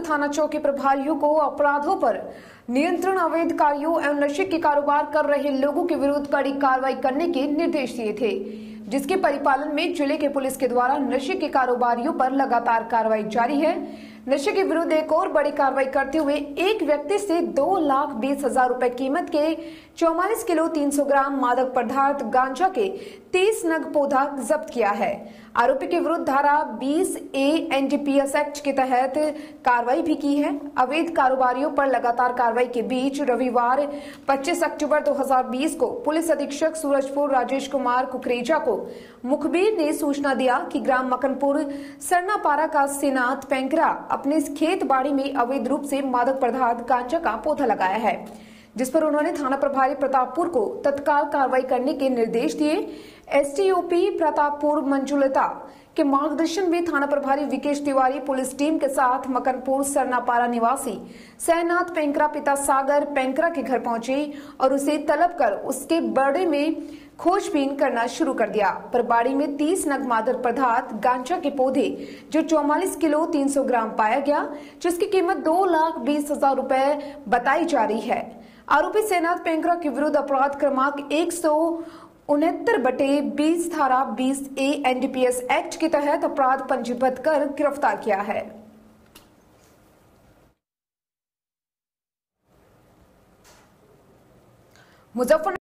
थाना चौकी प्रभारियों को अपराधों पर नियंत्रण अवैध कार्यों एवं नशे के कारोबार कर रहे लोगों के विरुद्ध कड़ी कार्रवाई करने के निर्देश दिए थे, जिसके परिपालन में ज़िले के पुलिस के द्वारा नशे के कारोबारियों पर लगातार कार्रवाई जारी है। नशे के विरुद्ध एक और बड़ी कार्रवाई करते हुए एक व्यक्ति से दो लाख बीस हज़ार रूपए कीमत के चौवालीस किलो तीन सौ ग्राम मादक पदार्थ गांजा के तीस नग पौधा जब्त किया है। आरोपी के विरुद्ध धारा 20 ए एनडीपीएस एक्ट के तहत कार्रवाई भी की है। अवैध कारोबारियों पर लगातार कार्रवाई के बीच रविवार 25 अक्टूबर 2020 को पुलिस अधीक्षक सूरजपुर राजेश कुमार कुकरेजा को मुखबिर ने सूचना दिया कि ग्राम मकनपुर सरनापारा का सेनाथ पैंकरा अपने खेत बाड़ी में अवैध रूप से मादक पदार्थ गांजा का पौधा लगाया है। जिस पर उन्होंने थाना प्रभारी प्रतापपुर को तत्काल कार्रवाई करने के निर्देश दिए। एसटीओपी प्रतापपुर मंजुलता के मार्गदर्शन में थाना प्रभारी विकेश तिवारी, पुलिस टीम के साथ मकनपुर सरनापारा निवासी सैनाथ पेंकरा, पिता सागर पेंकरा के घर पहुँचे और उसे तलब कर उसके बड़े में खोजबीन करना शुरू कर दिया। पर बाड़ी में 30 नग मादक पदार्थ, गांजा के पौधे, जो 44 किलो 300 ग्राम पाया गया, जिसकी कीमत दो लाख बीस हज़ार रूपए बताई जा रही है। आरोपी सेनाथ पेंकरा के विरुद्ध अपराध क्रमांक एक उनहत्तर बटे बीस धारा बीस ए एनडीपीएस एक्ट के तहत अपराध पंजीबद्ध कर गिरफ़्तार किया है। मुजफ्फर